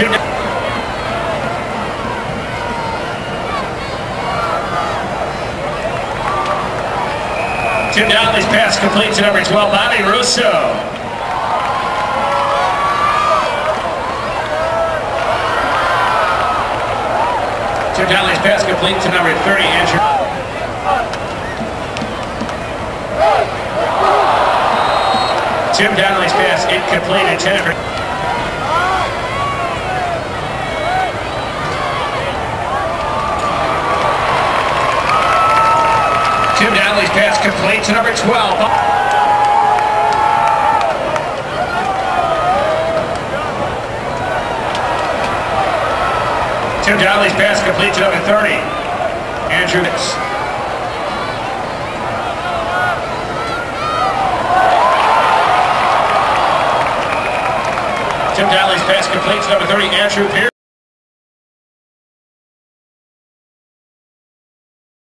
Jim. Jim Downey's pass complete to number 12, Bobby Russo. Tim Donnelly's pass complete to number 30, Andrew. Tim Donnelly's pass incomplete to 10. Complete to number 12. Tim Donnelly's pass complete to number 30. Andrew Nix. Tim Donnelly's pass complete to number 30, Andrew Pierce.